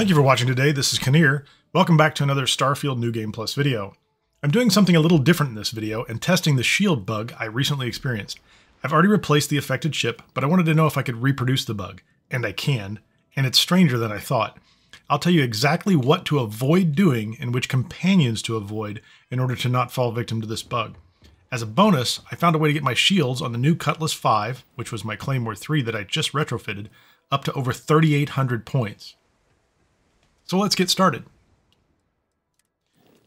Thank you for watching today. This is Kineer. Welcome back to another Starfield New Game Plus video. I'm doing something a little different in this video and testing the shield bug I recently experienced. I've already replaced the affected ship, but I wanted to know if I could reproduce the bug. And I can, and it's stranger than I thought. I'll tell you exactly what to avoid doing and which companions to avoid in order to not fall victim to this bug. As a bonus, I found a way to get my shields on the new Cutlass 5, which was my Claymore 3 that I just retrofitted, up to over 3,800 points. So let's get started.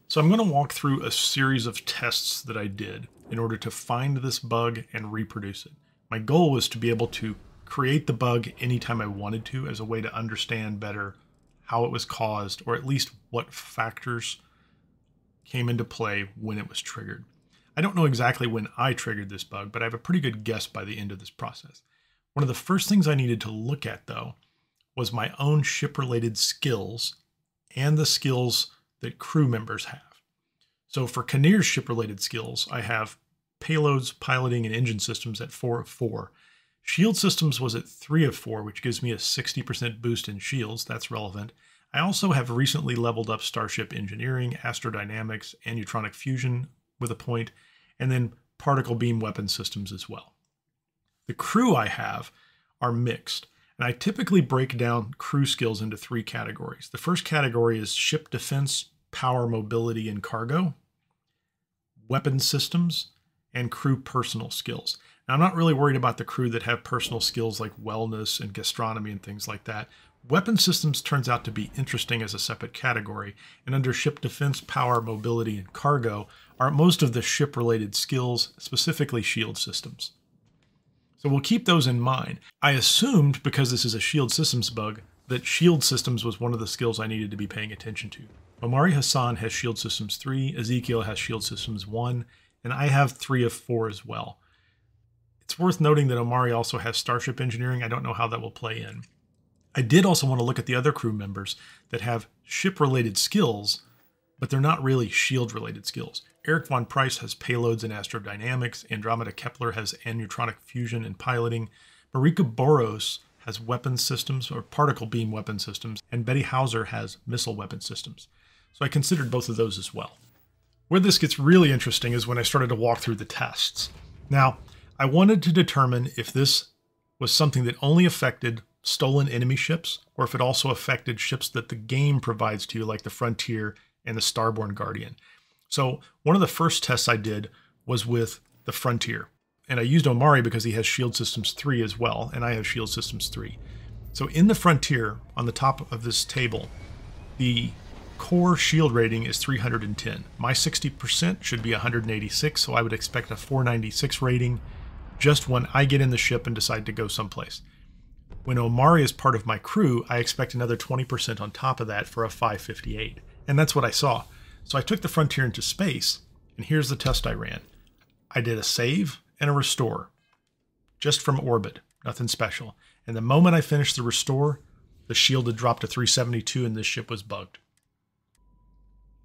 So I'm going to walk through a series of tests that I did in order to find this bug and reproduce it. My goal was to be able to create the bug anytime I wanted to as a way to understand better how it was caused or at least what factors came into play when it was triggered. I don't know exactly when I triggered this bug, but I have a pretty good guess by the end of this process. One of the first things I needed to look at, though, was my own ship related skills and the skills that crew members have. So for Kineer's ship related skills, I have payloads, piloting, and engine systems at 4 of 4. Shield systems was at 3 of 4, which gives me a 60% boost in shields. That's relevant. I also have recently leveled up Starship Engineering, Astrodynamics, and Neutronic Fusion with a point, and then particle beam weapon systems as well. The crew I have are mixed, and I typically break down crew skills into three categories. The first category is ship defense, power, mobility, and cargo, weapon systems, and crew personal skills. Now, I'm not really worried about the crew that have personal skills like wellness and gastronomy and things like that. Weapon systems turns out to be interesting as a separate category, and under ship defense, power, mobility, and cargo are most of the ship related skills, specifically shield systems. So we'll keep those in mind. I assumed, because this is a shield systems bug, that shield systems was one of the skills I needed to be paying attention to. Omari Hassan has shield systems 3, Ezekiel has shield systems 1, and I have 3 of 4 as well. It's worth noting that Omari also has starship engineering. I don't know how that will play in. I did also want to look at the other crew members that have ship related skills, but they're not really shield related skills. Eric von Price has payloads in astrodynamics. Andromeda Kepler has aneutronic fusion and piloting. Marika Boros has weapon systems or particle beam weapon systems. And Betty Hauser has missile weapon systems. So I considered both of those as well. Where this gets really interesting is when I started to walk through the tests. Now, I wanted to determine if this was something that only affected stolen enemy ships or if it also affected ships that the game provides to you, like the Frontier and the Starborn Guardian. So one of the first tests I did was with the Frontier. And I used Omari because he has Shield Systems 3 as well, and I have Shield Systems 3. So in the Frontier, on the top of this table, the core shield rating is 310. My 60% should be 186, so I would expect a 496 rating just when I get in the ship and decide to go someplace. When Omari is part of my crew, I expect another 20% on top of that for a 558. And that's what I saw. So I took the Frontier into space, and here's the test I ran. I did a save and a restore, just from orbit, nothing special. And the moment I finished the restore, the shield had dropped to 372 and this ship was bugged.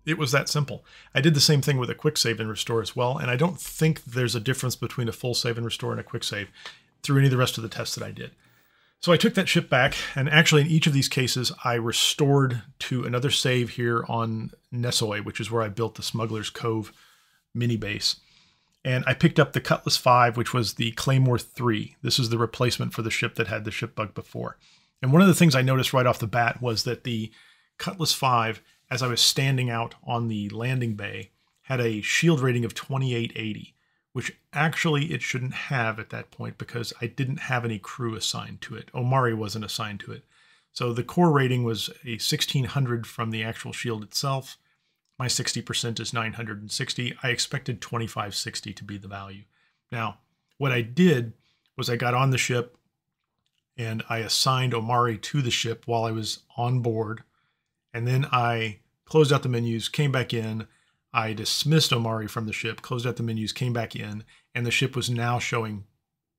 It was that simple. I did the same thing with a quick save and restore as well, and I don't think there's a difference between a full save and restore and a quick save through any of the rest of the tests that I did. So I took that ship back, and actually in each of these cases, I restored to another save here on Nesoi, which is where I built the Smuggler's Cove mini base. And I picked up the Cutlass 5, which was the Claymore 3. This is the replacement for the ship that had the ship bug before. And one of the things I noticed right off the bat was that the Cutlass 5, as I was standing out on the landing bay, had a shield rating of 2880 which actually it shouldn't have at that point because I didn't have any crew assigned to it. Omari wasn't assigned to it. So the core rating was a 1600 from the actual shield itself. My 60% is 960. I expected 2560 to be the value. Now, what I did was I got on the ship and I assigned Omari to the ship while I was on board. And then I closed out the menus, came back in, I dismissed Omari from the ship, closed out the menus, came back in, and the ship was now showing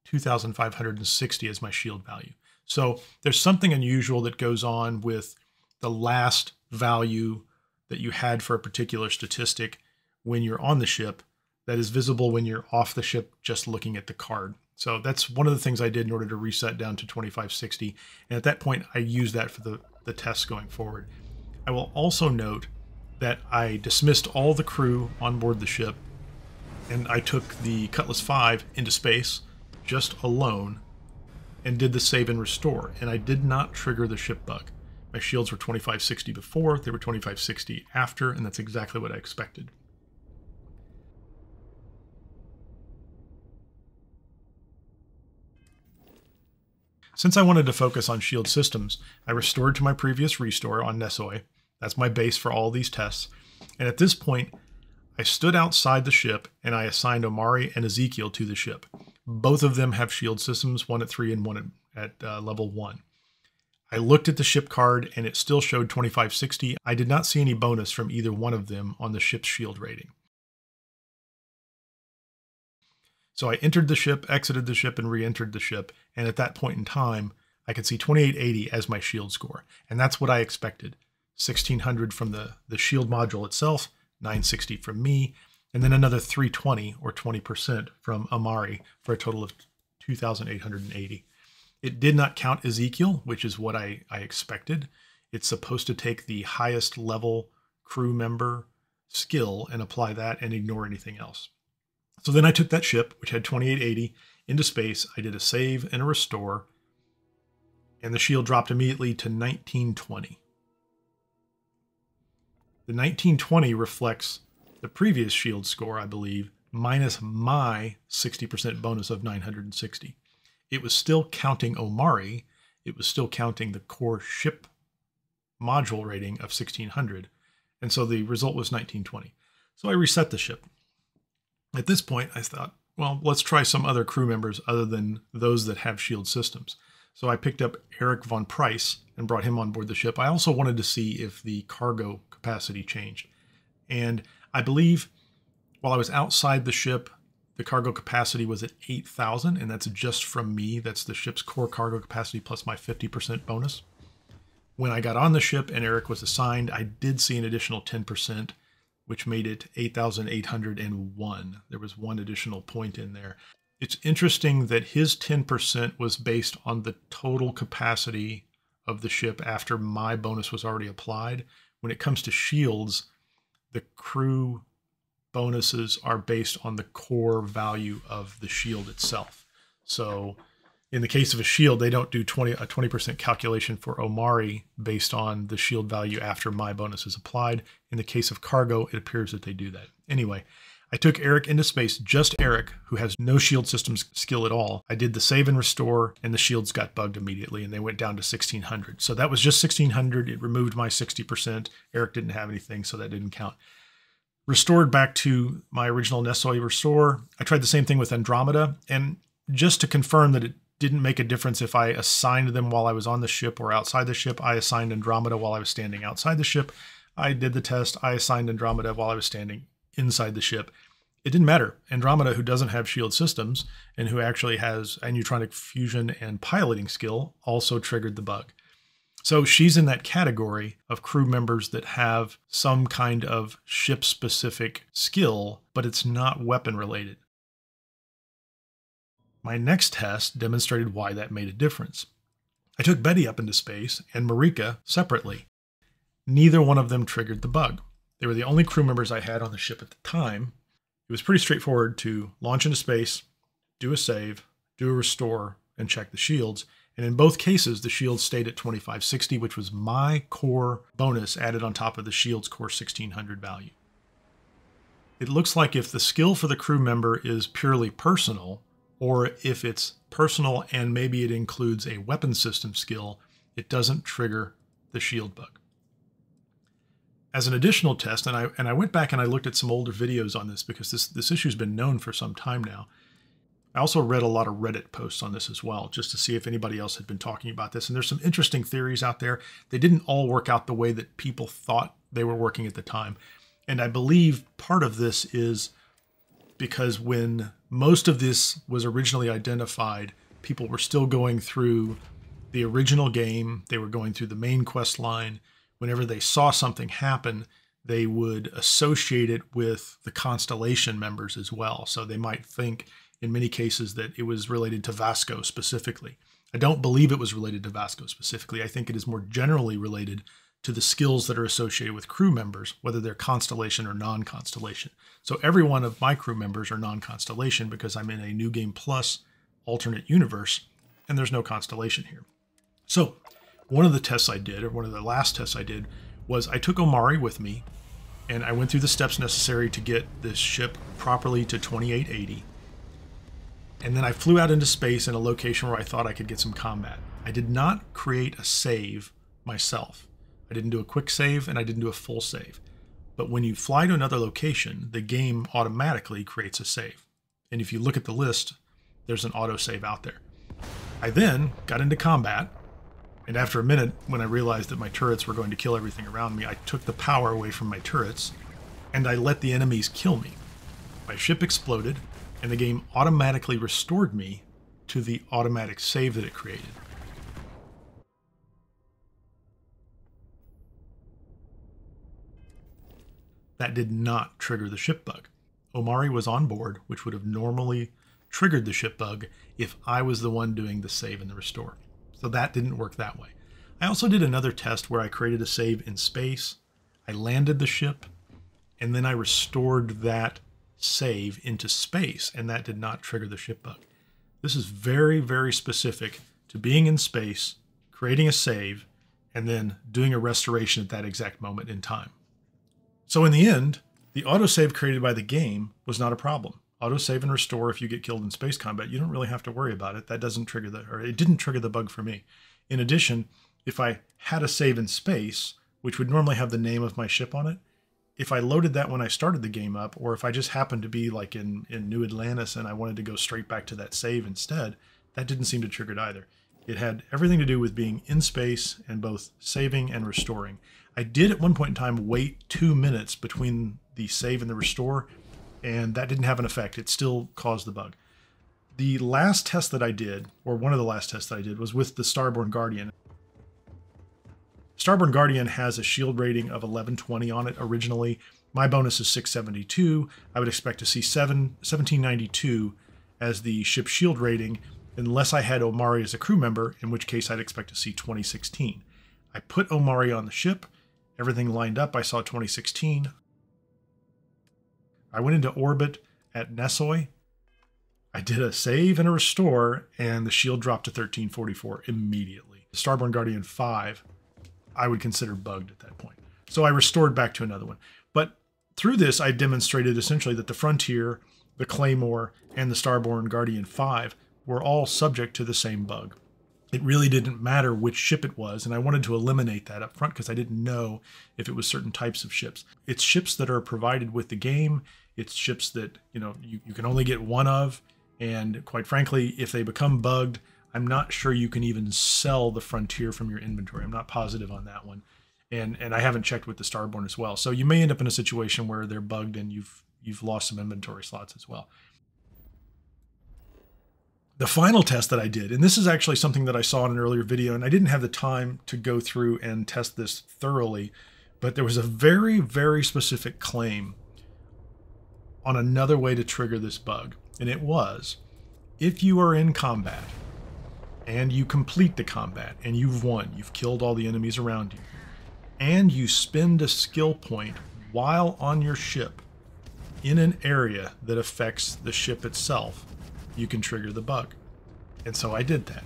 2,560 as my shield value. So there's something unusual that goes on with the last value that you had for a particular statistic when you're on the ship that is visible when you're off the ship just looking at the card. So that's one of the things I did in order to reset down to 2560. And at that point, I used that for the the tests going forward. I will also note that I dismissed all the crew on board the ship and I took the Cutlass 5 into space just alone and did the save and restore, and I did not trigger the ship bug. My shields were 2560 before, they were 2560 after, and that's exactly what I expected. Since I wanted to focus on shield systems, I restored to my previous restore on Nesoi. That's my base for all these tests. And at this point, I stood outside the ship and I assigned Omari and Ezekiel to the ship. Both of them have shield systems, one at three and one at, at uh, level one. I looked at the ship card and it still showed 2560. I did not see any bonus from either one of them on the ship's shield rating. So I entered the ship, exited the ship, and re entered the ship. And at that point in time, I could see 2880 as my shield score. And that's what I expected 1600 from the, the shield module itself, 960 from me, and then another 320 or 20% from Omari for a total of 2,880. It did not count Ezekiel, which is what I, I expected. It's supposed to take the highest level crew member skill and apply that and ignore anything else. So then I took that ship, which had 2880, into space. I did a save and a restore, and the shield dropped immediately to 1920. The 1920 reflects the previous shield score, I believe, minus my 60% bonus of 960. It was still counting Omari, it was still counting the core ship module rating of 1600, and so the result was 1920. So I reset the ship. At this point, I thought, well, let's try some other crew members other than those that have shield systems. So I picked up Eric von Price and brought him on board the ship. I also wanted to see if the cargo capacity changed. And I believe while I was outside the ship, the cargo capacity was at 8,000, and that's just from me. That's the ship's core cargo capacity plus my 50% bonus. When I got on the ship and Eric was assigned, I did see an additional 10%, which made it 8,801. There was one additional point in there. It's interesting that his 10% was based on the total capacity of the ship after my bonus was already applied. When it comes to shields, the crew bonuses are based on the core value of the shield itself. So in the case of a shield, they don't do 20 a 20% calculation for Omari based on the shield value after my bonus is applied. In the case of cargo, it appears that they do that. Anyway, I took Eric into space, just Eric, who has no shield systems skill at all. I did the save and restore, and the shields got bugged immediately, and they went down to 1600. So that was just 1600. It removed my 60%. Eric didn't have anything, so that didn't count. Restored back to my original Nesoi restore. I tried the same thing with Andromeda, and just to confirm that it didn't make a difference if I assigned them while I was on the ship or outside the ship, I assigned Andromeda while I was standing outside the ship. I did the test. I assigned Andromeda while I was standing inside the ship. It didn't matter. Andromeda, who doesn't have shield systems and who actually has anew fusion and piloting skill, also triggered the bug. So she's in that category of crew members that have some kind of ship specific skill, but it's not weapon related. My next test demonstrated why that made a difference. I took Betty up into space and Marika separately. Neither one of them triggered the bug. They were the only crew members I had on the ship at the time. It was pretty straightforward to launch into space, do a save, do a restore, and check the shields. And in both cases, the shields stayed at 2560, which was my core bonus added on top of the shield's core 1600 value. It looks like if the skill for the crew member is purely personal, or if it's personal and maybe it includes a weapon system skill, it doesn't trigger the shield bug as an additional test, and I and I went back and I looked at some older videos on this because this this issue's been known for some time now. I also read a lot of Reddit posts on this as well, just to see if anybody else had been talking about this. And there's some interesting theories out there. They didn't all work out the way that people thought they were working at the time. And I believe part of this is because when most of this was originally identified, people were still going through the original game, they were going through the main quest line, whenever they saw something happen, they would associate it with the constellation members as well. So they might think in many cases that it was related to Vasco specifically. I don't believe it was related to Vasco specifically. I think it is more generally related to the skills that are associated with crew members, whether they're constellation or non constellation. So every one of my crew members are non constellation because I'm in a New Game Plus alternate universe and there's no constellation here. So one of the tests I did, or one of the last tests I did, was I took Omari with me and I went through the steps necessary to get this ship properly to 2880. And then I flew out into space in a location where I thought I could get some combat. I did not create a save myself. I didn't do a quick save and I didn't do a full save. But when you fly to another location, the game automatically creates a save. And if you look at the list, there's an auto save out there. I then got into combat, and after a minute, when I realized that my turrets were going to kill everything around me, I took the power away from my turrets and I let the enemies kill me. My ship exploded, and the game automatically restored me to the automatic save that it created. That did not trigger the ship bug. Omari was on board, which would have normally triggered the ship bug if I was the one doing the save and the restore. So that didn't work that way. I also did another test where I created a save in space. I landed the ship, and then I restored that save into space, and that did not trigger the ship bug. This is very, very specific to being in space, creating a save, and then doing a restoration at that exact moment in time. So in the end, the autosave created by the game was not a problem. Autosave and restore if you get killed in space combat, you don't really have to worry about it. That doesn't trigger the, or it didn't trigger the bug for me. In addition, if I had a save in space, which would normally have the name of my ship on it, if I loaded that when I started the game up, or if I just happened to be like in, in New Atlantis and I wanted to go straight back to that save instead, that didn't seem to trigger it either. It had everything to do with being in space and both saving and restoring. I did at one point in time wait two minutes between the save and the restore, and that didn't have an effect. It still caused the bug. The last test that I did, or one of the last tests that I did, was with the Starborn Guardian. Starborn Guardian has a shield rating of 1120 on it originally. My bonus is 672. I would expect to see 7, 1792 as the ship shield rating, unless I had Omari as a crew member, in which case I'd expect to see 2016. I put Omari on the ship. Everything lined up. I saw 2016. I went into orbit at Nesoi. I did a save and a restore, and the shield dropped to 1344 immediately. Starborn Guardian 5, I would consider bugged at that point. So I restored back to another one. But through this, I demonstrated essentially that the Frontier, the Claymore, and the Starborn Guardian 5 were all subject to the same bug it really didn't matter which ship it was, and I wanted to eliminate that up front because I didn't know if it was certain types of ships. It's ships that are provided with the game. It's ships that you know you, you can only get one of, and quite frankly, if they become bugged, I'm not sure you can even sell the Frontier from your inventory. I'm not positive on that one, and and I haven't checked with the Starborn as well. So you may end up in a situation where they're bugged and you've you've lost some inventory slots as well. The final test that I did, and this is actually something that I saw in an earlier video, and I didn't have the time to go through and test this thoroughly, but there was a very, very specific claim on another way to trigger this bug. And it was, if you are in combat and you complete the combat and you've won, you've killed all the enemies around you, and you spend a skill point while on your ship in an area that affects the ship itself, you can trigger the bug. And so I did that.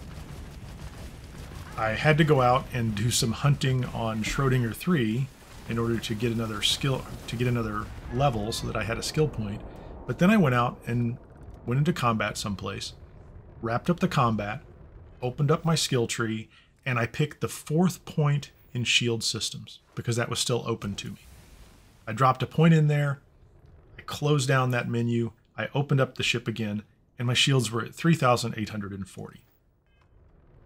I had to go out and do some hunting on Schrodinger 3 in order to get another skill to get another level so that I had a skill point. But then I went out and went into combat someplace, wrapped up the combat, opened up my skill tree, and I picked the fourth point in shield systems because that was still open to me. I dropped a point in there, I closed down that menu, I opened up the ship again, and my shields were at 3,840,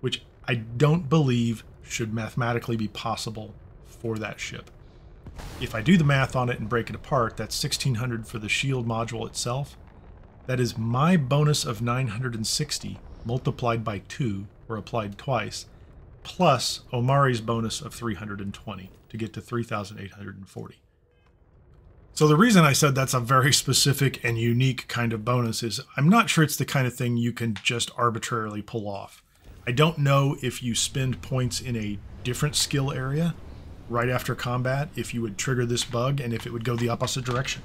which I don't believe should mathematically be possible for that ship. If I do the math on it and break it apart, that's 1600 for the shield module itself. That is my bonus of 960 multiplied by 2, or applied twice, plus Omari's bonus of 320 to get to 3,840. So the reason I said that's a very specific and unique kind of bonus is I'm not sure it's the kind of thing you can just arbitrarily pull off. I don't know if you spend points in a different skill area right after combat, if you would trigger this bug and if it would go the opposite direction.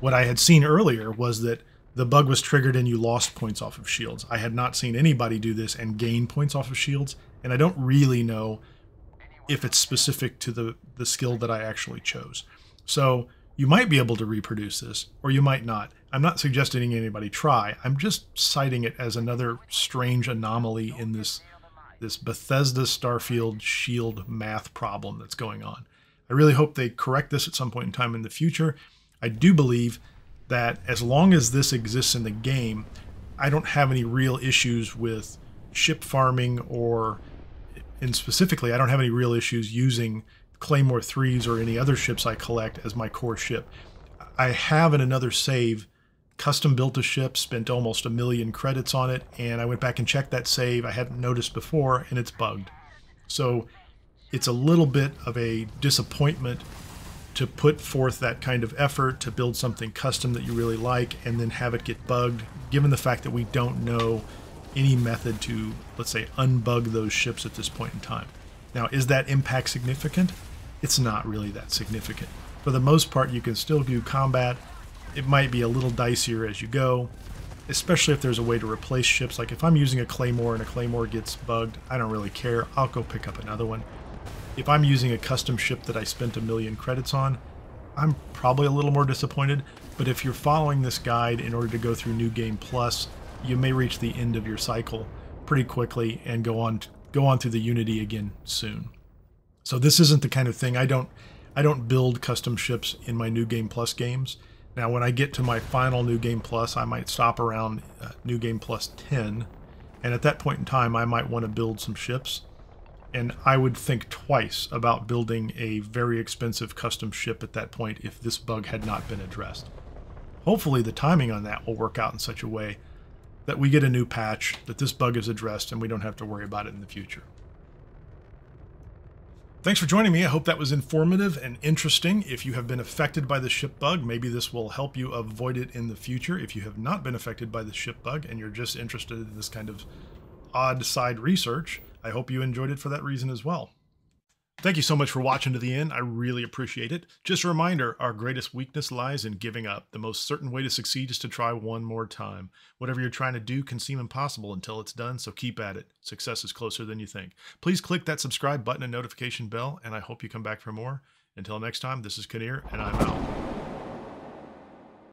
What I had seen earlier was that the bug was triggered and you lost points off of shields. I had not seen anybody do this and gain points off of shields, and I don't really know if it's specific to the, the skill that I actually chose. So you might be able to reproduce this, or you might not. I'm not suggesting anybody try. I'm just citing it as another strange anomaly in this this Bethesda Starfield shield math problem that's going on. I really hope they correct this at some point in time in the future. I do believe that as long as this exists in the game, I don't have any real issues with ship farming or and specifically I don't have any real issues using Claymore 3s or any other ships I collect as my core ship. I have in another save custom built a ship, spent almost a million credits on it, and I went back and checked that save I hadn't noticed before, and it's bugged. So it's a little bit of a disappointment to put forth that kind of effort to build something custom that you really like and then have it get bugged, given the fact that we don't know any method to, let's say, unbug those ships at this point in time. Now, is that impact significant? It's not really that significant. For the most part, you can still do combat. It might be a little dicier as you go, especially if there's a way to replace ships. Like if I'm using a Claymore and a Claymore gets bugged, I don't really care. I'll go pick up another one. If I'm using a custom ship that I spent a million credits on, I'm probably a little more disappointed. But if you're following this guide in order to go through New Game Plus, you may reach the end of your cycle pretty quickly and go on go on through the Unity again soon. So this isn't the kind of thing I don't I don't build custom ships in my New Game Plus games. Now, when I get to my final New Game Plus, I might stop around uh, New Game Plus 10, and at that point in time, I might want to build some ships. And I would think twice about building a very expensive custom ship at that point if this bug had not been addressed. Hopefully, the timing on that will work out in such a way that we get a new patch, that this bug is addressed, and we don't have to worry about it in the future. Thanks for joining me. I hope that was informative and interesting. If you have been affected by the ship bug, maybe this will help you avoid it in the future. If you have not been affected by the ship bug and you're just interested in this kind of odd side research, I hope you enjoyed it for that reason as well. Thank you so much for watching to the end. I really appreciate it. Just a reminder, our greatest weakness lies in giving up. The most certain way to succeed is to try one more time. Whatever you're trying to do can seem impossible until it's done, so keep at it. Success is closer than you think. Please click that subscribe button and notification bell, and I hope you come back for more. Until next time, this is Kineer, and I'm out.